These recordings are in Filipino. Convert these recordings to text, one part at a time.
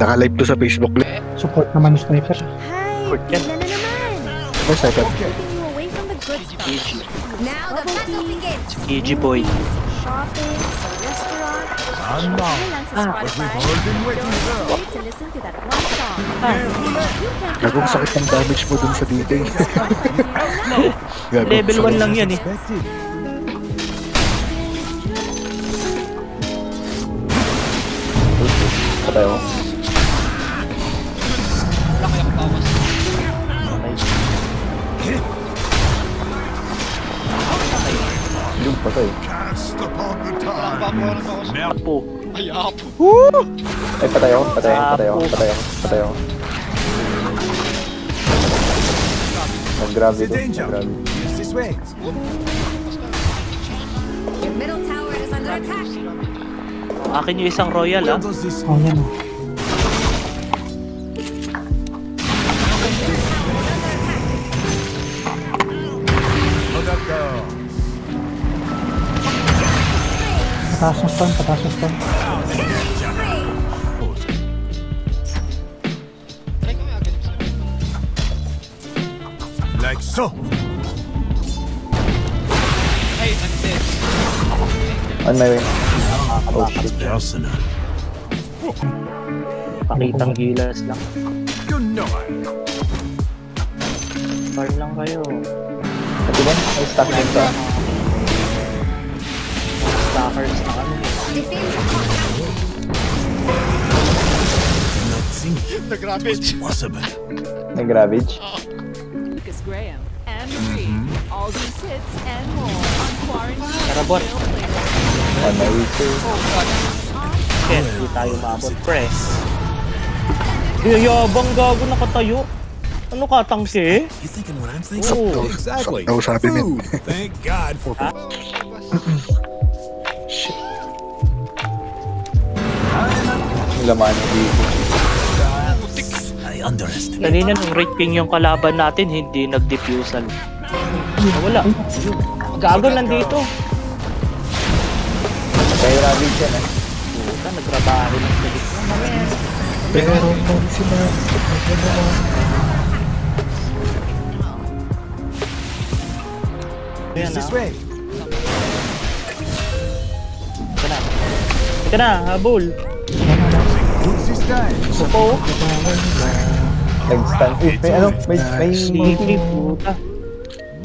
Naka-live to sa Facebook. Support naman yung sniper. Hi! yan. Tingnan na naman! Oh, sniper. Keeping you away from the good stuff. Now the battle begins! EG boy. Shopping, sa restaurant, shopping lang sa Spotify. Don't wait to listen to that one song. You can Gagong sakit ng damage mo dun sa detail. Level 1 lang yan eh. Patay mo. Yung patay. Apo. Ay, patay ako, patay ako, patay ako, patay ako, patay ako. To. Your middle tower is under attack. Akin yung isang royal ah. Oh, yan o. Pataas ng stun, pataas ng stun. Like so. On my way. Oh shit. Personal. Pakitang gilas lang. You know. Farm lang kayo. Ito ba? Ay, stuck din to. Stalkers na kami. Defend your top Not think it's possible. Nag-ravage. Lucas Graham, Anne Marie, all these hits and more on Quarantine. Karabot. On my way to... Hindi tayo maabot. Pre. Yayabang gago nakatayo. Ano ka, tangke? You thinking what I'm thinking? Oo. Exactly. Sabi min. Food. Thank God for laman ng dito. Kanina nung rate king yung kalaban natin, hindi nag-diffusal. Ah, wala. Gago nandito. Kaya ravage yan eh. Puta, nagrabahe ng salit na mamaya. Pero kung sila... Ayan na. way. Na. Ika na, habol. Guy? Suko. Nag-stun. Uy, may ano? May... May... Sneaky, puta.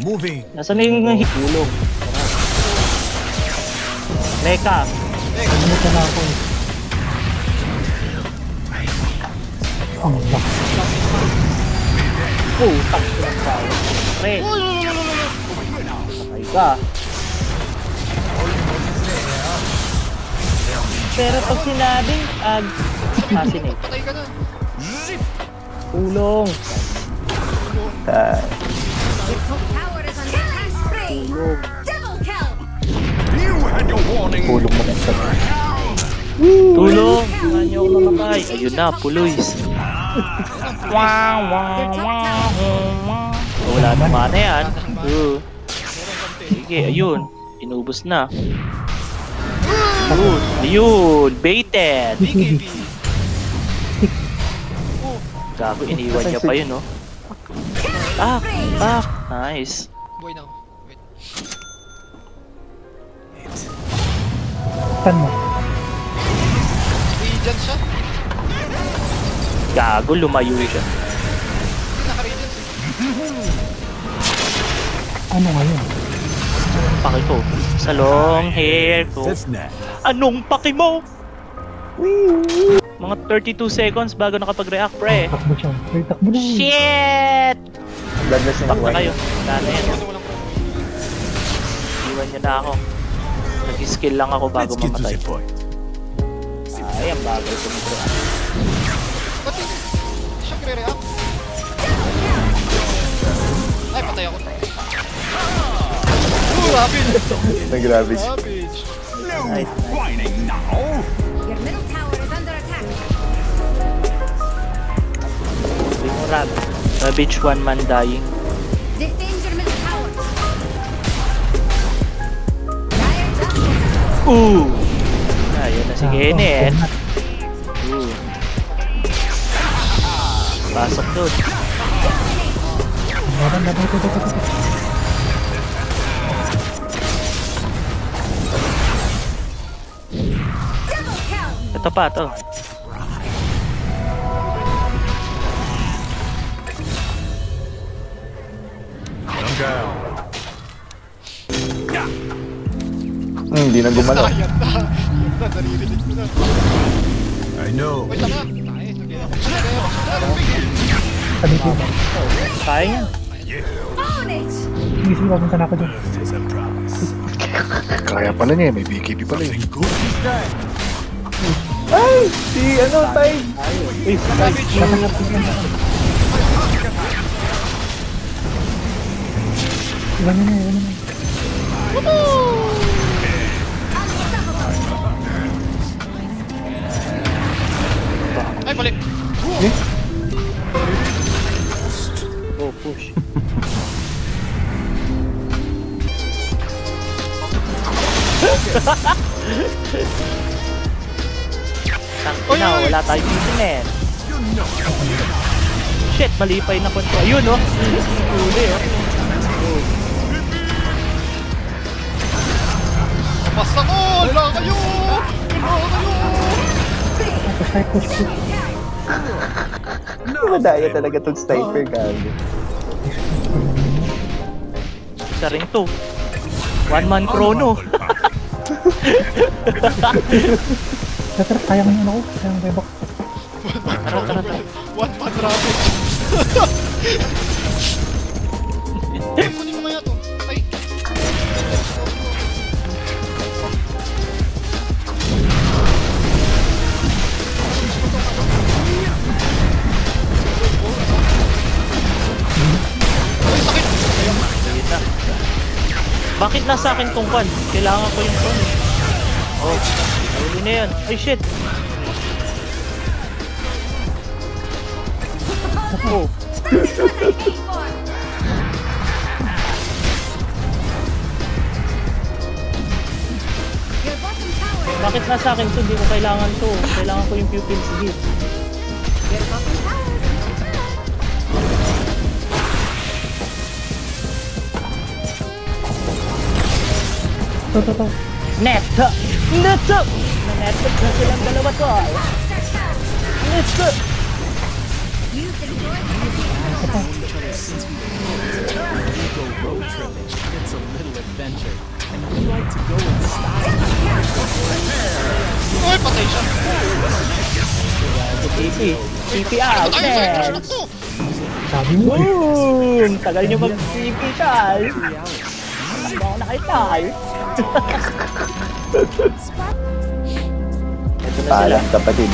Moving. Nasaan na yung hitulog? Reka. Dito na ako eh. Ang lakas. Putak ko ng. Pre. Patay ka. Pero pag sinabing ag assassinate. Patay ka na. Tulong. Spray! Tulong. Pulong mo ng stun. Tulong. Saan niyo ako mamatay? Ayun na, puloys. Wow, wow, wow, wow. Wala na mana yan. Oo. Sige, ayun. Inubos na. Ayun, ayun. Baited. Gago, iniwan niya pa yun, no? Ah, ah, nice. Boy now. Wait. Stun mo. Regen siya. Gago, lumayo siya. Naka-regen siya. Ano ngayon? Paki ko. Sa long hair ko. Anong paki mo? Mga 32 seconds bago nakapag-react, pre. Takbo siya. Ay, takbo na. Shit! Bloodless yung buhay. kayo. Wala na yan. Iwan niyo na ako. Nag-skill lang ako bago mamatay. Ay, ang bagay ko nito. Ba't hindi siya re-react? Ay, patay ako. Oh, Ravage! Nag-ravage. Ravage! Nice. Whining now. Ravage one man dying. Ooh! Ayun na si. Ooh. Pasok doon. Laban, laban, ito, ito, ito, ito. Kill. Ito hindi na gumalaw. Ayan na. Ayan na, naririnig ko na. I know. Wait lang ah. Nice, okay. Sabi ko, Kaya yan. Own it. sige, sige, papunta na ako dyan. It's a promise. Kaya pala niya, may BKB pala eh. Good this time. Ay! Si ano, Tide! Uy, Iwan nyo na, iwan nyo na. Ay, wala tayong internet. Shit, malipay na kontra. Ayun, oh. Huli, oh. Basta ko! Wala kayo! Wala kayo! Madaya talaga tong sniper, gago. Isa rin to. One man chrono. Tara, tara, kaya mo yun ako. Kaya mo bak. Tara, tara, tara. One man rabbit. Eh, kunin mo kaya to. Ay. Bakit nasa akin tong kwan? Kailangan ko yung phone. Oh, huli na yan. Ay, shit. Bakit nasa akin to? Hindi ko kailangan to. Kailangan ko yung pupils attack. Ito, ito, ito. Net! Net! Na-net na silang dalawa to. Net! You destroyed the Uy, patay siya. TP. TP out, to. Sabi mo! Tagal nyo mag-TP, Tal. Takbo ako na kay Tal. Ito na sila. Kapatid.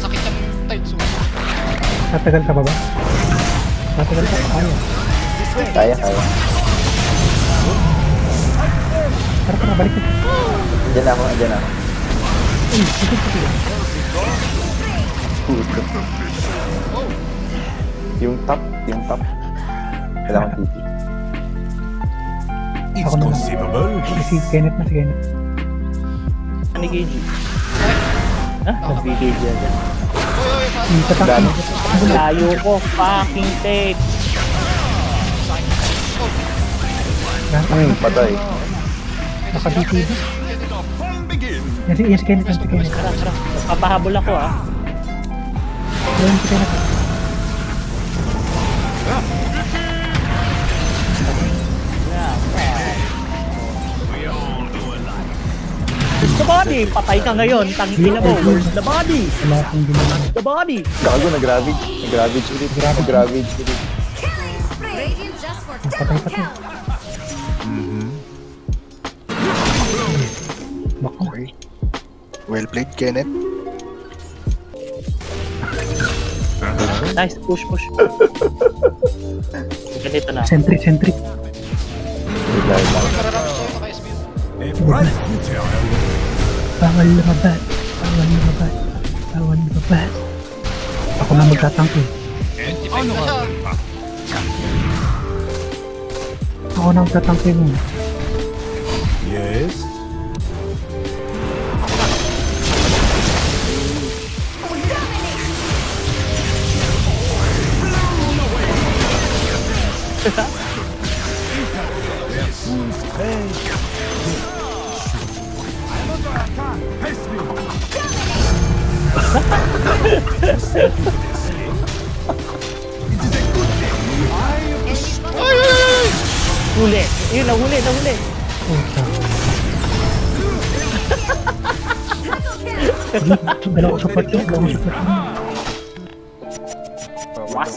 Sakit yung tight suit. Tatagal ka ba ba? Tatagal ka? Ayaw. Kaya, kaya. Tara, tara, balik ka. Diyan ako, diyan ako. Puto. Yung top, yung top. Kailangan titi. It's Ako na lang. conceivable. Si Kenneth na, si Kenneth. Ni KG. Ah, nag-BKG agad. Uy, uy, pa. Mo. Layo ko, fucking take. Hmm, patay. Yan si, yan si Kenneth, yan si Kenneth. Papahabol ako ah. Yan si Kenneth. The body! Patay ka ngayon. Tangina mo. Where's the body? Wala akong ginawa. The body! Gago, nag-ravage. Nag-ravage ulit. Nag-ravage ulit. Patay, patay. Bako. Okay. Well played, Kenneth. Nice. Push, push. Ganito na. Sentry, sentry. Bigla lang. Kararapos sa'yo, Bawal lumabas. Bawal lumabas. Bawal lumabas. Ako na magtatangke. 25 na siya. Ako nang tatangke mo. Yes. Huli. Yun, nahuli, nahuli. Puta. Dalawang support yun, dalawang support yun. Bawal.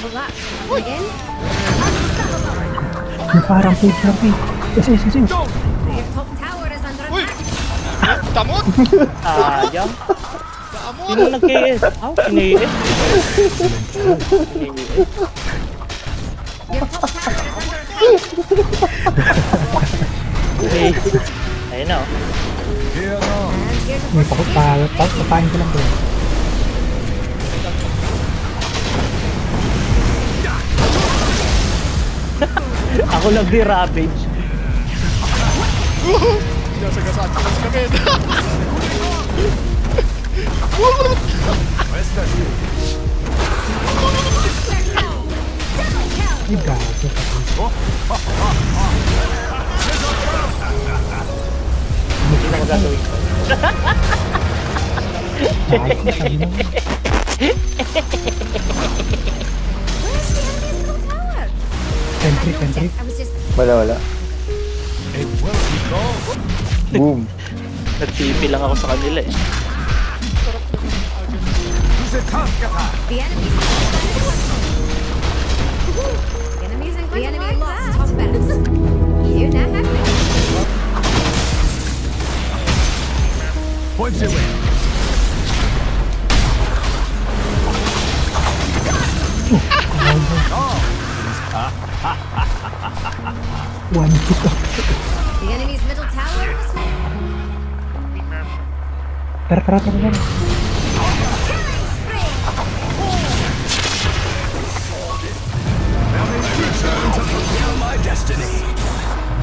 Relax. Again. Yung parang lang eh. Yes, yes, yes, yes. Damot! Sayang. Damot! Sino nag-KS? Under attack. Okay. Ayun na, oh. May pakot pa, pa, papain ko lang bro. Ako lang di Ravage. Sinasagasaan ko na si Kamed. Rest assured. Ay, gago. Hindi na magagawin ko. Gago, sabi mo. Where's the enemy's middle tower? Sentry, sentry. Wala, wala. Boom. Nag-TP lang ako sa kanila eh. The enemy's The enemy's the enemy lost top balance. You now have me. Points away. One. The enemy's middle tower was Tara, tara, tara, tara. My destiny.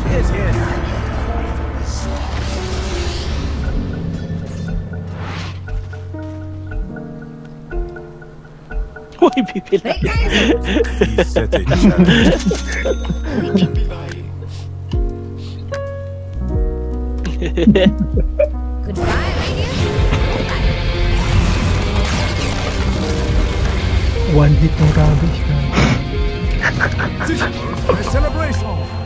Yes, yes. Uy, pipila. Set a challenge. Goodbye, ladies. One hit ng gago. A celebration.